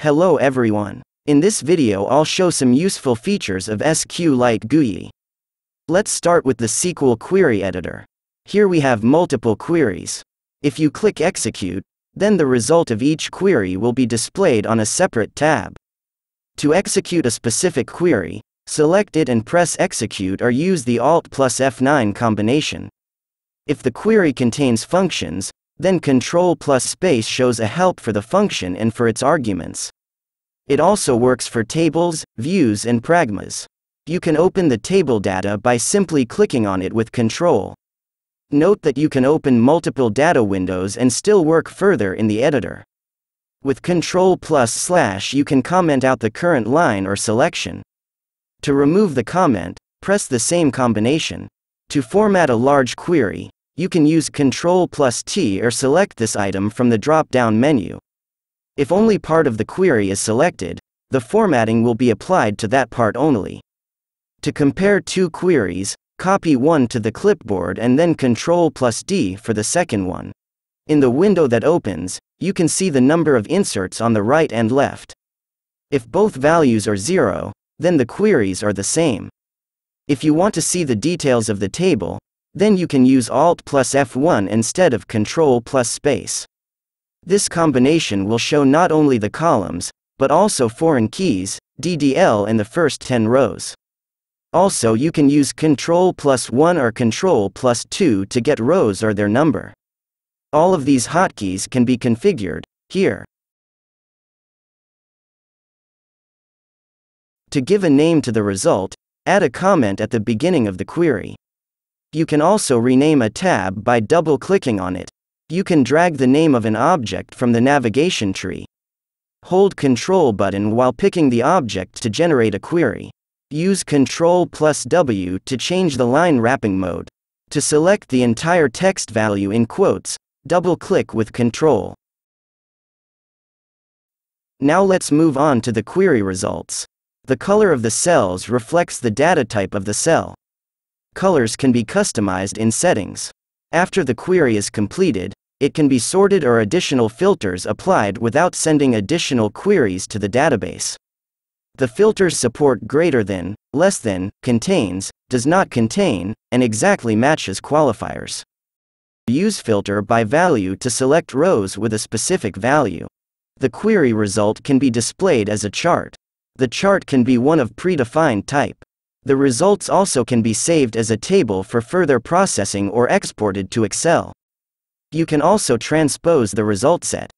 Hello everyone. In this video I'll show some useful features of SQLite GUI. Let's start with the SQL query editor. Here we have multiple queries. If you click execute, then the result of each query will be displayed on a separate tab. To execute a specific query, select it and press execute or use the Alt plus F9 combination. If the query contains functions, then Control plus space shows a help for the function and for its arguments. It also works for tables, views and pragmas. You can open the table data by simply clicking on it with Control. Note that you can open multiple data windows and still work further in the editor. With Control plus slash you can comment out the current line or selection. To remove the comment, press the same combination. To format a large query, you can use Ctrl plus T or select this item from the drop-down menu. If only part of the query is selected, the formatting will be applied to that part only. To compare two queries, copy one to the clipboard and then Ctrl plus D for the second one. In the window that opens, you can see the number of inserts on the right and left. If both values are zero, then the queries are the same. If you want to see the details of the table, then you can use Alt plus F1 instead of Control plus space. This combination will show not only the columns, but also foreign keys, DDL in the first 10 rows. Also you can use Control plus 1 or Control plus 2 to get rows or their number. All of these hotkeys can be configured, here. To give a name to the result, add a comment at the beginning of the query. You can also rename a tab by double-clicking on it. You can drag the name of an object from the navigation tree. Hold Control button while picking the object to generate a query. Use Control plus W to change the line wrapping mode. To select the entire text value in quotes, double-click with Control. Now let's move on to the query results. The color of the cells reflects the data type of the cell colors can be customized in settings. After the query is completed, it can be sorted or additional filters applied without sending additional queries to the database. The filters support greater than, less than, contains, does not contain, and exactly matches qualifiers. Use filter by value to select rows with a specific value. The query result can be displayed as a chart. The chart can be one of predefined type. The results also can be saved as a table for further processing or exported to Excel. You can also transpose the result set.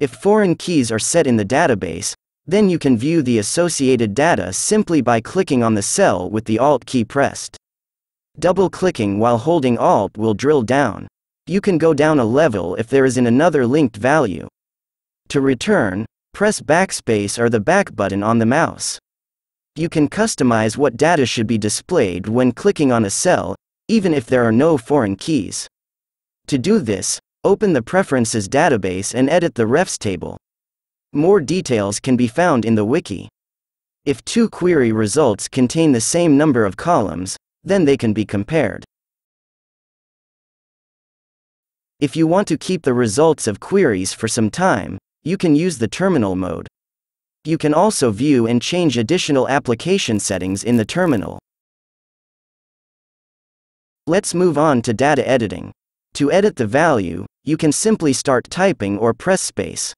If foreign keys are set in the database, then you can view the associated data simply by clicking on the cell with the Alt key pressed. Double-clicking while holding Alt will drill down. You can go down a level if there is in another linked value. To return, press backspace or the back button on the mouse. You can customize what data should be displayed when clicking on a cell, even if there are no foreign keys. To do this, open the Preferences database and edit the refs table. More details can be found in the wiki. If two query results contain the same number of columns, then they can be compared. If you want to keep the results of queries for some time, you can use the terminal mode. You can also view and change additional application settings in the terminal. Let's move on to data editing. To edit the value, you can simply start typing or press space.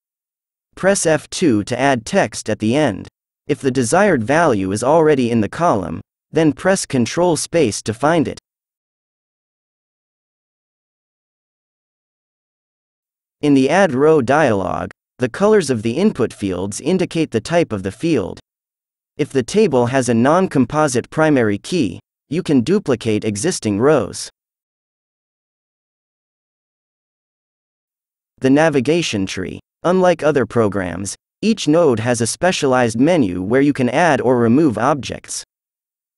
Press F2 to add text at the end. If the desired value is already in the column, then press Ctrl space to find it. In the Add Row dialog, the colors of the input fields indicate the type of the field. If the table has a non-composite primary key, you can duplicate existing rows. The navigation tree. Unlike other programs, each node has a specialized menu where you can add or remove objects.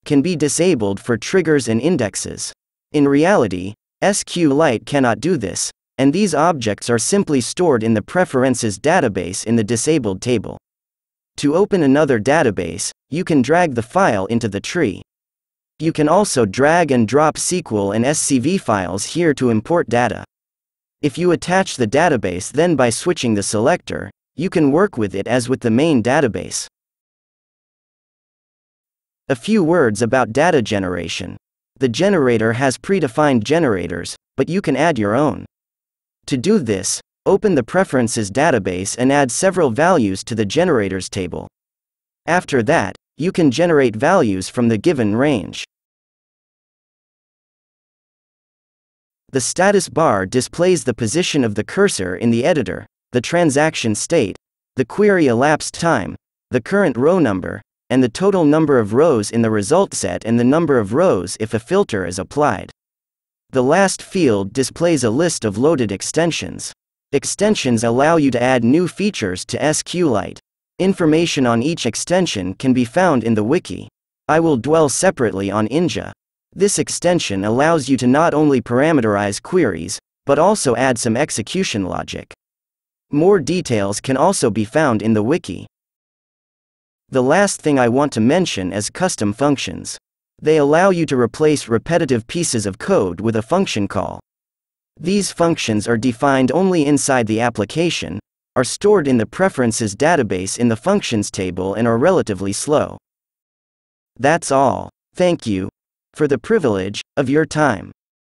Can be disabled for triggers and indexes. In reality, SQLite cannot do this, and these objects are simply stored in the preferences database in the disabled table. To open another database, you can drag the file into the tree. You can also drag and drop SQL and SCV files here to import data. If you attach the database then by switching the selector, You can work with it as with the main database. A few words about data generation. The generator has predefined generators, but you can add your own. To do this, open the Preferences database and add several values to the generators table. After that, you can generate values from the given range. The status bar displays the position of the cursor in the editor, the transaction state, the query elapsed time, the current row number, and the total number of rows in the result set and the number of rows if a filter is applied. The last field displays a list of loaded extensions. Extensions allow you to add new features to SQLite. Information on each extension can be found in the wiki. I will dwell separately on Inja. This extension allows you to not only parameterize queries, but also add some execution logic. More details can also be found in the wiki. The last thing I want to mention is custom functions. They allow you to replace repetitive pieces of code with a function call. These functions are defined only inside the application, are stored in the preferences database in the functions table and are relatively slow. That's all. Thank you for the privilege of your time.